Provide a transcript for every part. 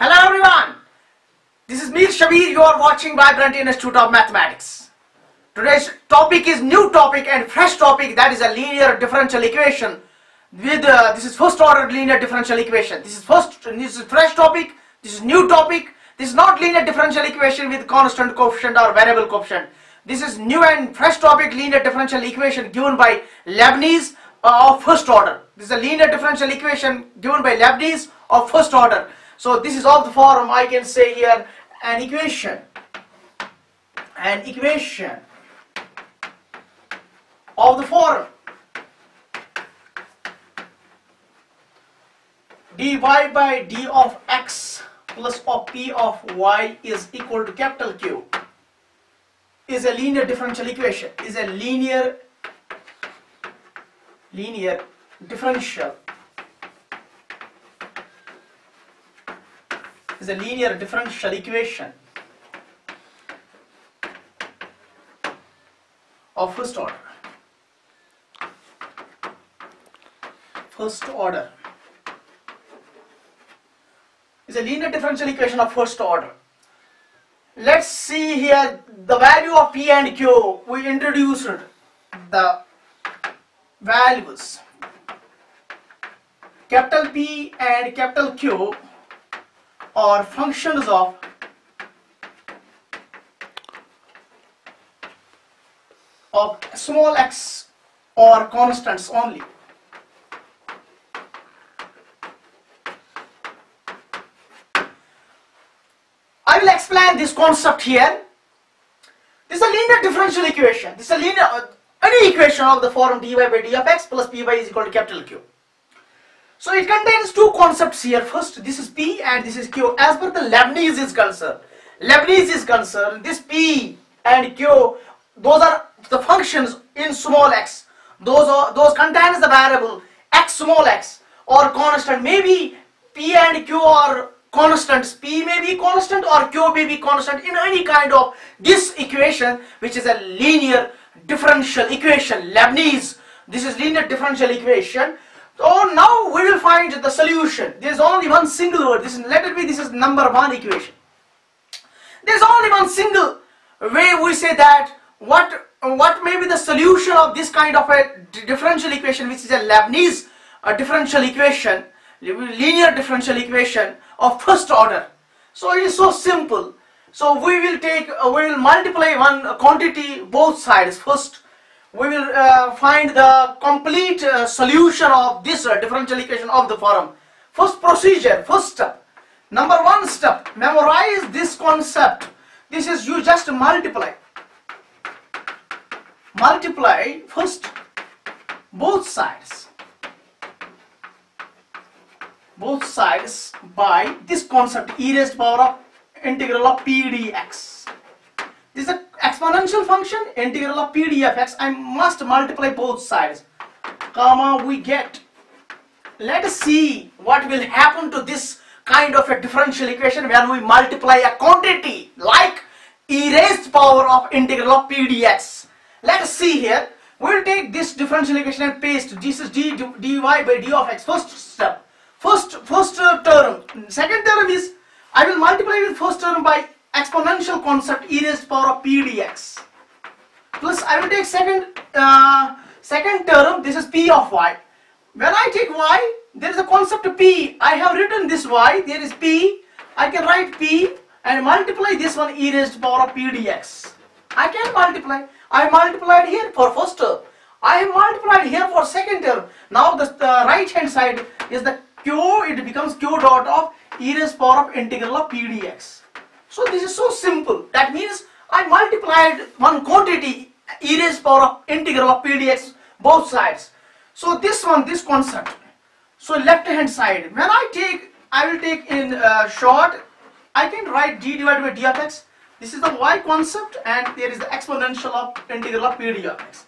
Hello everyone. This is Mir Shabir. You are watching Vibrant Institute of Mathematics. Today's topic is new topic and fresh topic that is a linear differential equation with uh, this is first order linear differential equation. This is first this is fresh topic. This is new topic. This is not linear differential equation with constant coefficient or variable coefficient. This is new and fresh topic linear differential equation given by Leibniz uh, of first order. This is a linear differential equation given by Leibniz of first order. So this is of the form I can say here. An equation. An equation of the form dy by d of x plus of p of y is equal to capital Q. Is a linear differential equation. Is a linear linear differential is a linear differential equation of first order. First order is a linear differential equation of first order. Let's see here the value of P and Q. We introduced the values. Capital P and capital Q are functions of of small x or constants only. I will explain this concept here. This is a linear differential equation. This is a linear uh, any equation of the form dy by d of x plus py is equal to capital Q. So it contains two concepts here. First, this is P and this is Q. As per the Leibniz is concerned, Leibniz is concerned, this P and Q, those are the functions in small x. Those are those contains the variable x small x or constant. Maybe P and Q are constants. P may be constant or Q may be constant in any kind of this equation, which is a linear differential equation. Leibniz. This is linear differential equation so now we will find the solution. There is only one single word. This is, let it be this is number one equation. There is only one single way we say that what what may be the solution of this kind of a differential equation which is a Leibniz differential equation linear differential equation of first order. So it is so simple. So we will take we will multiply one quantity both sides first we will uh, find the complete uh, solution of this uh, differential equation of the form. First procedure, first step. Number one step, memorize this concept. This is you just multiply. Multiply first both sides. Both sides by this concept e raised power of integral of p dx. This is a exponential function integral of p d x. I must multiply both sides. Comma we get. Let us see what will happen to this kind of a differential equation when we multiply a quantity like e raised power of integral of p dx let us see here. We will take this differential equation and paste. This is d dy by d of x. First step. First first term. Second term is I will multiply with first term by exponential concept e raised power of p dx. Plus I will take second uh, second term this is p of y. When I take y there is a concept p. I have written this y there is p. I can write p and multiply this one e raised power of p dx. I can multiply. I multiplied here for first term. I multiplied here for second term. Now the, the right hand side is the q. It becomes q dot of e raised power of integral of p dx so this is so simple. That means I multiplied one quantity e raised power of integral of p dx both sides. So this one, this concept. So left hand side, when I take, I will take in uh, short, I can write d divided by d of x. This is the y concept and there is the exponential of integral of p d of x.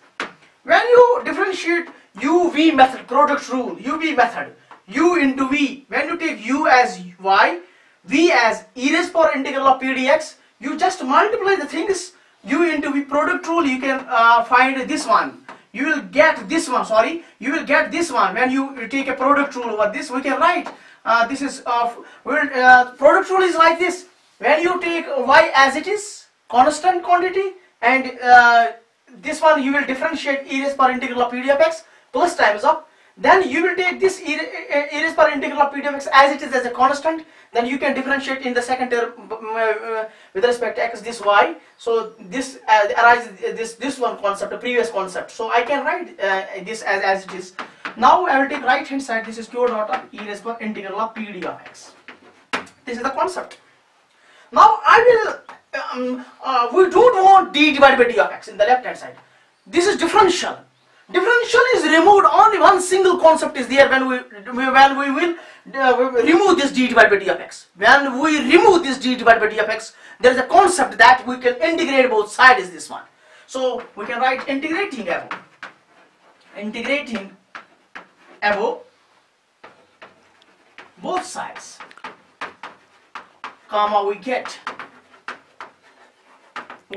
When you differentiate u v method, product rule, u v method, u into v, when you take u as y, v as e raised power integral of p dx you just multiply the things u into v product rule you can uh, find this one. You will get this one sorry. You will get this one when you take a product rule over this. We can write uh, this is of uh, product rule is like this. When you take y as it is constant quantity and uh, this one you will differentiate e raised power integral of p d of x plus times of then you will take this e, e power integral of p d of x as it is as a constant. Then you can differentiate in the second term uh, with respect to x this y. So this uh, arises this this one concept the previous concept. So i can write uh, this as as it is. Now i will take right hand side. This is q dot of e raised power integral of pd of x. This is the concept. Now i will um, uh, we don't want d divided by d of x in the left hand side. This is differential differential is removed only one single concept is there when we when we will uh, remove this d divided by d of x. When we remove this d divided by d of x there is a concept that we can integrate both sides is this one. So we can write integrating above. Integrating above both sides. Comma we get.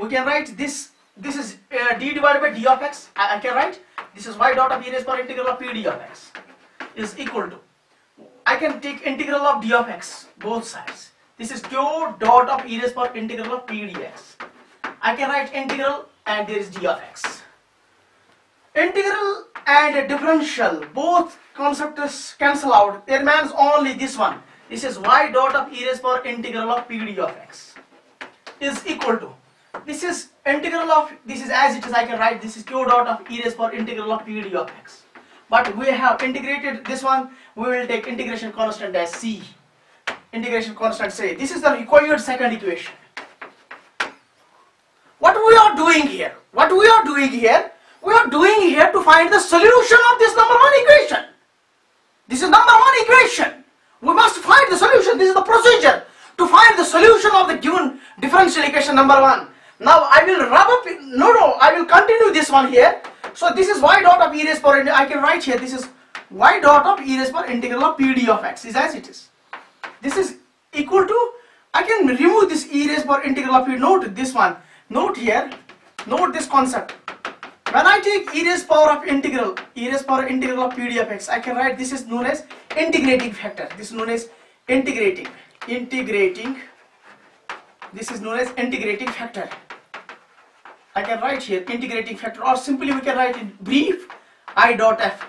We can write this this is uh, d divided by d of x. I, I can write this is y dot of e raised power integral of pd of x is equal to I can take integral of d of x both sides. This is q dot of e raised power integral of p dx I can write integral and there is d of x. Integral and differential both concepts cancel out. There remains only this one. This is y dot of e raised power integral of p d of x is equal to this is integral of this is as it is I can write this is q dot of e raised power integral of p d of x. But we have integrated this one we will take integration constant as c. Integration constant say this is the required second equation. What we are doing here what we are doing here we are doing here to find the solution of this number one equation. This is number one equation. We must find the solution. This is the procedure to find the solution of the given differential equation number one now I will rub up, no, no, I will continue this one here. So this is y dot of e raised power, I can write here, this is y dot of e raised power integral of pd of x is as it is. This is equal to, I can remove this e raised power integral of p, note this one, note here, note this concept. When I take e raised power of integral, e raised power integral of pd of x, I can write this is known as integrating factor. This is known as integrating, integrating, this is known as integrating factor. I can write here integrating factor or simply we can write in brief I dot F.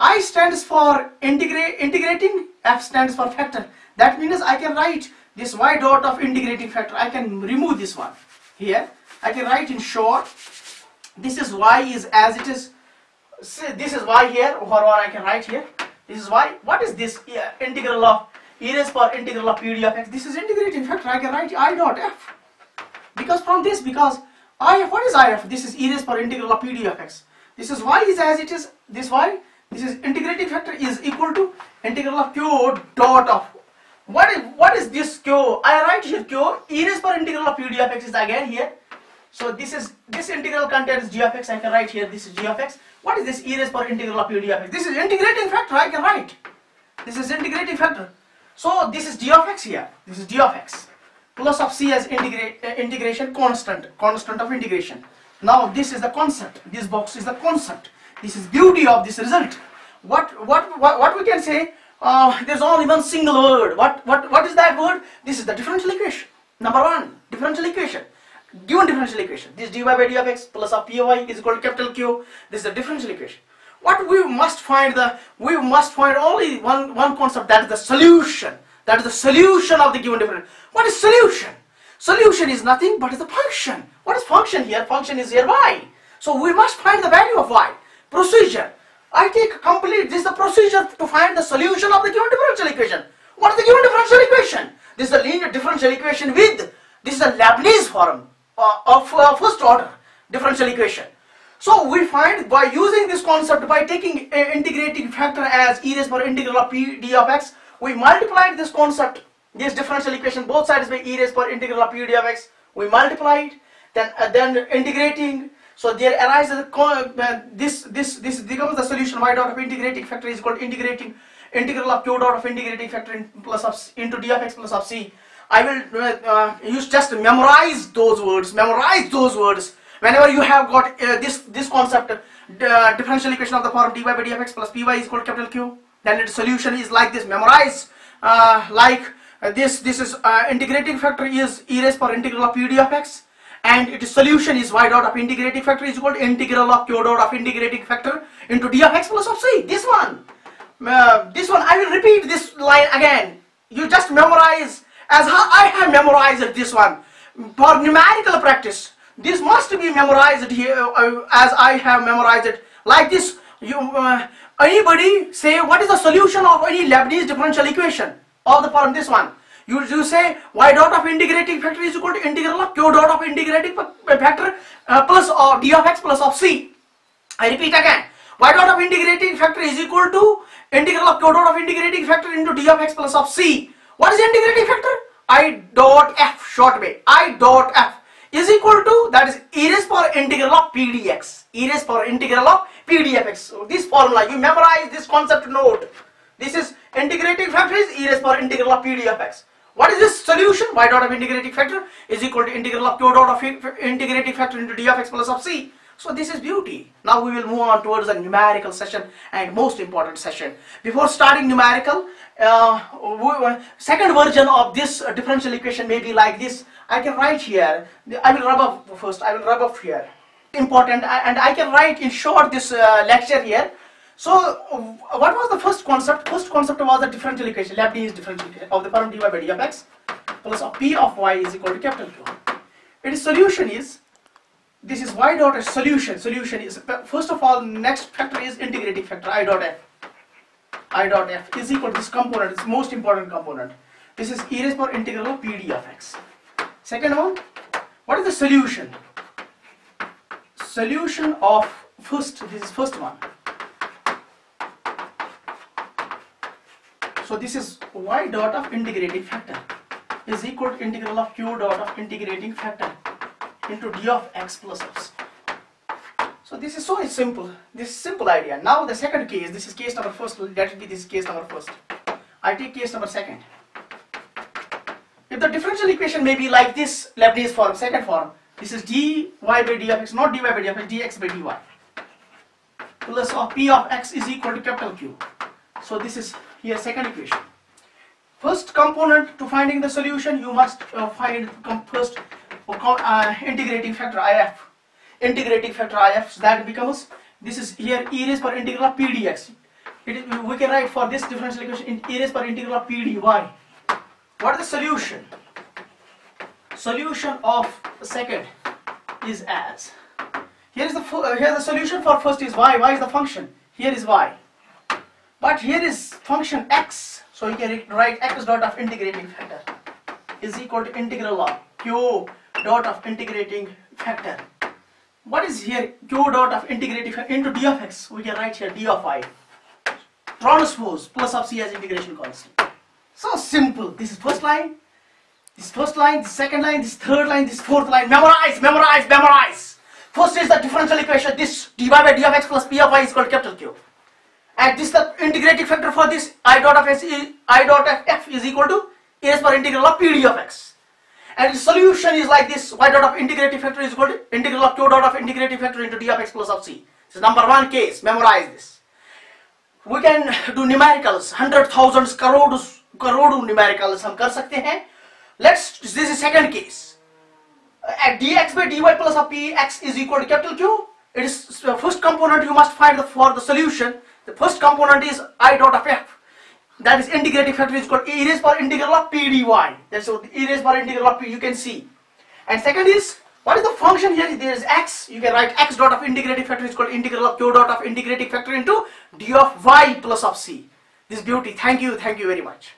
I stands for integrate integrating, F stands for factor. That means I can write this Y dot of integrating factor. I can remove this one here. I can write in short. This is Y is as it is. This is Y here or, or I can write here. This is Y. What is this yeah, integral of e raised power integral of pd of x? This is integrating factor. I can write I dot F. Because from this because if, what is IF? This is e raised power integral of PD of x. This is y is as it is, this y, this is integrating factor is equal to integral of q dot of, what is, what is this q? I write here q, e raised power integral of PD of x is again here. So this is, this integral contains g of x, I can write here, this is g of x. What is this e raised power integral of PD of x? This is integrating factor, I can write. This is integrating factor. So this is g of x here, this is g of x plus of c as integrate, uh, integration constant, constant of integration. Now this is the concept, this box is the concept. This is beauty of this result. What, what, what, what we can say, uh, there's only one single word. What, what, what is that word? This is the differential equation. Number one, differential equation. Given differential equation, this dy by d of x plus of py is equal to capital Q. This is the differential equation. What we must find the, we must find only one, one concept that is the solution. That is the solution of the given differential. What is solution? Solution is nothing but is the function. What is function here? Function is here y. So we must find the value of y. Procedure. I take complete, this is the procedure to find the solution of the given differential equation. What is the given differential equation? This is the linear differential equation with, this is the Leibniz form uh, of uh, first order differential equation. So we find by using this concept, by taking integrating factor as e raised power integral of p d of x, we multiplied this concept this differential equation both sides by e raised power integral of of x. We multiplied then uh, then integrating. So there arises uh, this this this becomes the solution. Y dot of integrating factor is called integrating integral of q dot of integrating factor in plus of into d of x plus of c. I will uh, uh, use just memorize those words memorize those words. Whenever you have got uh, this this concept uh, differential equation of the form dy by dx plus py is to capital Q then its solution is like this. Memorize uh, like uh, this this is uh, integrating factor is e raised power integral of p d of x. And its solution is y dot of integrating factor is equal to integral of q dot of integrating factor into d of x plus of c. This one. Uh, this one I will repeat this line again. You just memorize as how I have memorized this one. For numerical practice this must be memorized here uh, as I have memorized it. Like this you uh, anybody say what is the solution of any Leibniz differential equation? Of the form this one. You, you say y dot of integrating factor is equal to integral of q dot of integrating factor uh, plus or d of x plus of c. I repeat again. Y dot of integrating factor is equal to integral of q dot of integrating factor into d of x plus of c? What is the integrating factor? I dot f short way. I dot f is equal to that is e raised power integral of p dx e raised power integral of p dx so this formula you memorize this concept note this is integrating factor is e raised power integral of p dx what is this solution? Y dot of integrating factor is equal to integral of q dot of integrating factor into d of x plus of c so this is beauty. Now we will move on towards the numerical session and most important session. Before starting numerical, uh, we, second version of this uh, differential equation may be like this. I can write here. I will rub up first. I will rub up here. Important and I can write in short this uh, lecture here. So what was the first concept? First concept was the differential equation, Leibniz differential equation of the form dy by d of x plus of p of y is equal to capital Q. Its solution is this is y dot f solution. Solution is first of all next factor is integrating factor i dot f. I dot f is equal to this component it's most important component. This is e raised power integral of pd of x. Second one what is the solution? Solution of first this is first one. So this is y dot of integrating factor is equal to integral of q dot of integrating factor into d of x plus x. So this is so simple, this simple idea. Now the second case, this is case number first, let it be this case number first. I take case number second. If the differential equation may be like this Leibniz form, second form, this is dy by d of x, not dy by d of x, dx by dy plus of p of x is equal to capital Q. So this is here second equation. First component to finding the solution, you must uh, find first uh, integrating factor IF integrating factor IF so that becomes this is here e raised per integral of p dx. It is, we can write for this differential equation in e raised per integral of p dy. What is the solution? Solution of second is as. Here is the uh, here the solution for first is y. Y is the function. Here is y. But here is function x. So you can write x dot of integrating factor is equal to integral of q dot of integrating factor. What is here q dot of integrating factor into d of x? We can write here d of i transpose plus of c as integration constant. So simple. This is first line, this first line, this second line, this third line, this fourth line. Memorize, memorize, memorize. First is the differential equation. This dy by d of x plus p of y is called capital Q. And this is the integrating factor for this i dot of s is i dot of f is equal to a per integral of p d of x and the solution is like this y dot of integrating factor is equal to integral of q dot of integrating factor into d of x plus of c this is number one case memorize this we can do numericals hundred thousands crores करोड़ों numericals हम कर सकते हैं let's this is second case at dx by dy plus of px is equal to capital Q it is the first component you must find the, for the solution the first component is i dot of f that is integrating factor is called e raised power integral of p dy. That's what e raised power integral of p you can see. And second is what is the function here? There is x. You can write x dot of integrating factor is called integral of q dot of integrating factor into d of y plus of c. This beauty. Thank you. Thank you very much.